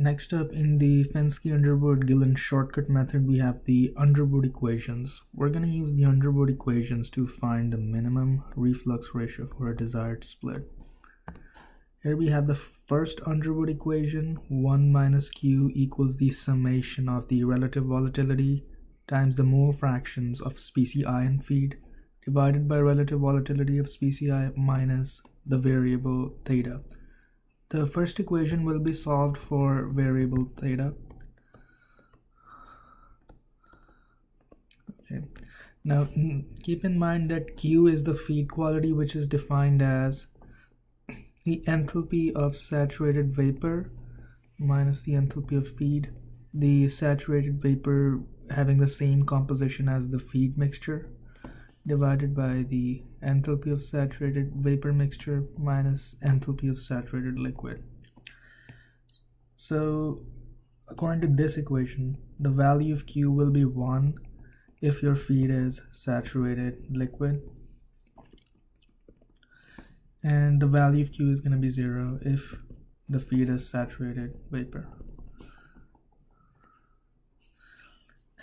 Next up in the Fenske-Underwood-Gillen shortcut method, we have the Underwood equations. We're going to use the Underwood equations to find the minimum reflux ratio for a desired split. Here we have the first Underwood equation, 1 minus Q equals the summation of the relative volatility times the mole fractions of species I in feed divided by relative volatility of species I minus the variable theta. The first equation will be solved for variable theta. Okay. Now keep in mind that Q is the feed quality which is defined as the enthalpy of saturated vapor minus the enthalpy of feed. The saturated vapor having the same composition as the feed mixture divided by the enthalpy of saturated vapor mixture minus enthalpy of saturated liquid. So according to this equation, the value of Q will be 1 if your feed is saturated liquid and the value of Q is going to be 0 if the feed is saturated vapor.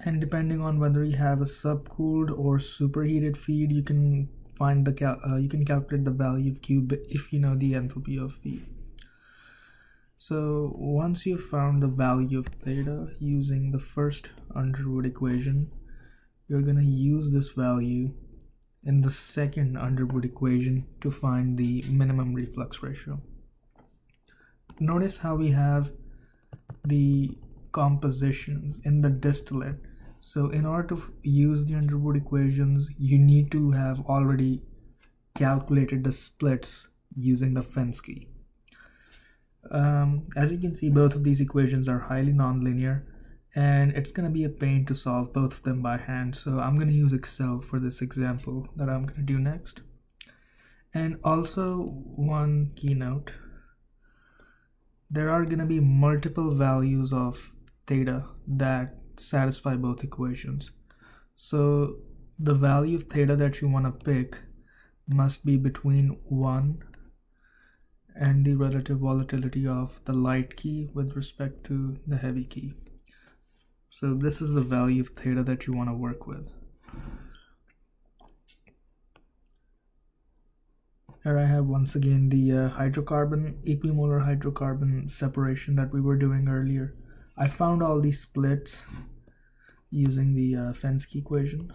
And depending on whether you have a subcooled or superheated feed you can find the cal uh, you can calculate the value of q if you know the enthalpy of feed so once you've found the value of theta using the first Underwood equation you're going to use this value in the second Underwood equation to find the minimum reflux ratio. Notice how we have the compositions in the distillate so in order to use the Underwood equations, you need to have already calculated the splits using the Fenske. Um, as you can see, both of these equations are highly nonlinear and it's going to be a pain to solve both of them by hand. So I'm going to use Excel for this example that I'm going to do next. And also one keynote, there are going to be multiple values of theta that satisfy both equations. So the value of theta that you want to pick must be between 1 and the relative volatility of the light key with respect to the heavy key. So this is the value of theta that you want to work with. Here I have once again the uh, hydrocarbon, equimolar hydrocarbon separation that we were doing earlier. I found all these splits using the uh, Fenske equation.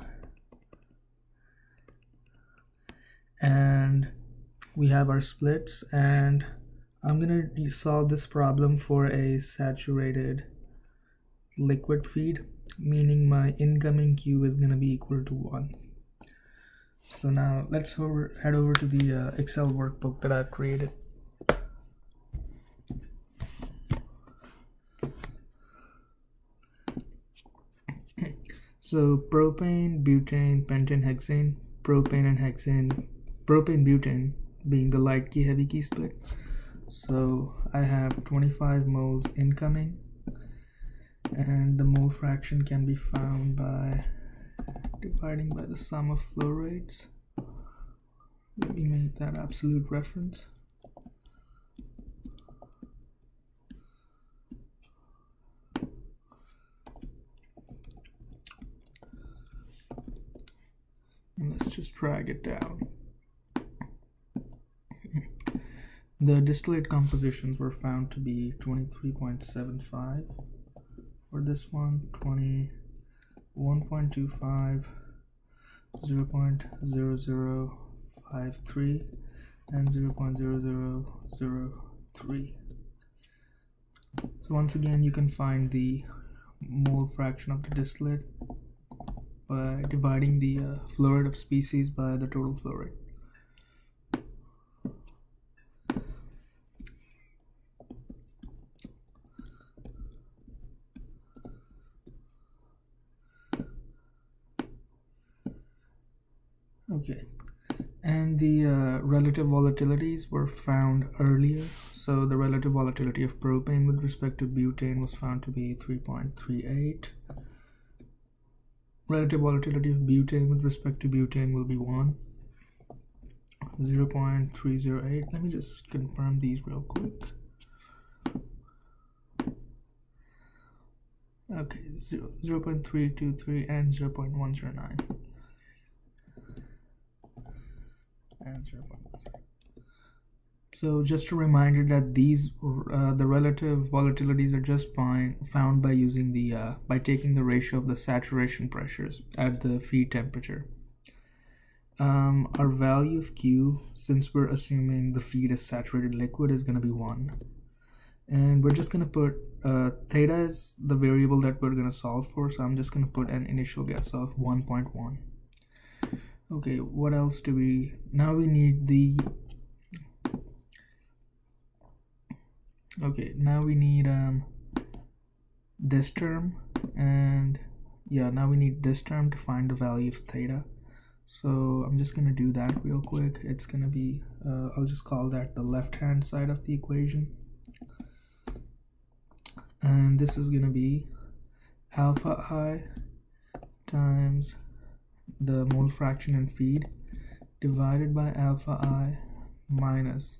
And we have our splits and I'm going to solve this problem for a saturated liquid feed, meaning my incoming Q is going to be equal to 1. So now let's over, head over to the uh, Excel workbook that I've created. So propane, butane, pentane, hexane, propane and hexane, propane, butane being the light key, heavy key split. So I have 25 moles incoming and the mole fraction can be found by dividing by the sum of flow rates. Let me make that absolute reference. Just drag it down. The distillate compositions were found to be 23.75 for this one 21.25, 0 0.0053 and 0 0.0003 so once again you can find the mole fraction of the distillate by dividing the uh, flow rate of species by the total flow rate. Okay, and the uh, relative volatilities were found earlier. So the relative volatility of propane with respect to butane was found to be 3.38 relative volatility of butane with respect to butane will be 1 0 0.308 let me just confirm these real quick. Okay 0, 0 0.323 and 0 0.109 and 0 so just a reminder that these uh, the relative volatilities are just fine, found by using the uh, by taking the ratio of the saturation pressures at the feed temperature. Um, our value of q since we're assuming the feed is saturated liquid is going to be 1 and we're just going to put uh, theta is the variable that we're going to solve for so I'm just going to put an initial guess of 1.1 okay what else do we now we need the okay now we need um this term and yeah now we need this term to find the value of theta. So I'm just gonna do that real quick. It's gonna be uh, I'll just call that the left hand side of the equation. And this is gonna be alpha i times the mole fraction in feed divided by alpha i minus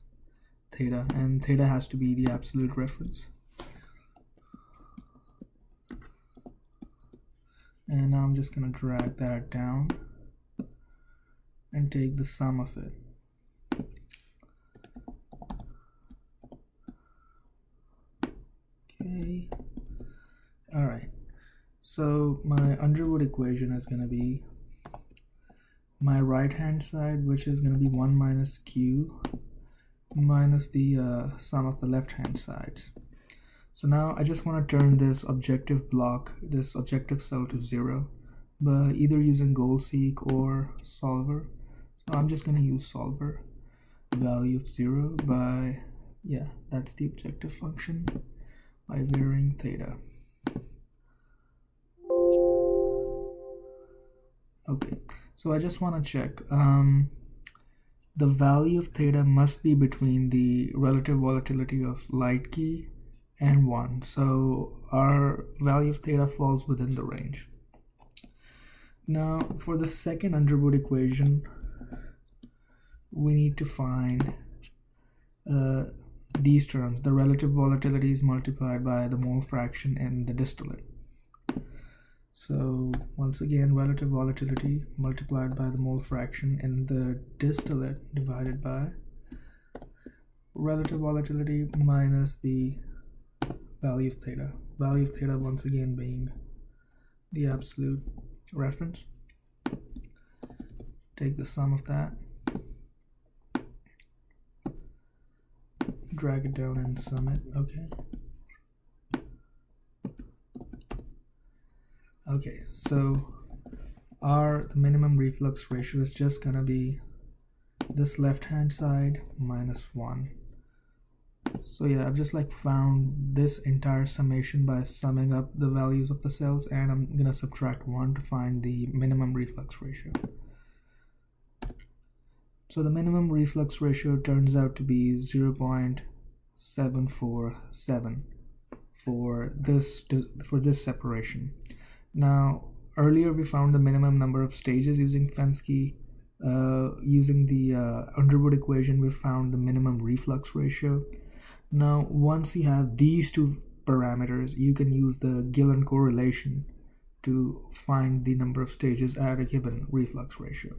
theta and theta has to be the absolute reference. And now I'm just gonna drag that down and take the sum of it. Okay. All right. So my Underwood equation is to be my right hand side which is to be 1 minus q minus the uh, sum of the left hand sides so now I just want to turn this objective block this objective cell to zero by either using goal-seek or solver so I'm just going to use solver value of zero by yeah that's the objective function by varying theta. Okay, so I just want to check. Um, the value of theta must be between the relative volatility of light key and 1. So our value of theta falls within the range. Now for the second Underwood equation, we need to find uh, these terms, the relative volatility is multiplied by the mole fraction in the distillate. So once again, relative volatility multiplied by the mole fraction in the distillate divided by relative volatility minus the value of theta. Value of theta once again being the absolute reference. Take the sum of that drag it down and sum it. Okay. Okay, so our minimum reflux ratio is just gonna be this left hand side minus one. So yeah, I've just like found this entire summation by summing up the values of the cells and I'm gonna subtract one to find the minimum reflux ratio. So the minimum reflux ratio turns out to be 0.747 for this for this separation. Now earlier we found the minimum number of stages using Fenske. Uh, using the uh, Underwood equation, we found the minimum reflux ratio. Now once you have these two parameters, you can use the Gillen correlation to find the number of stages at a given reflux ratio.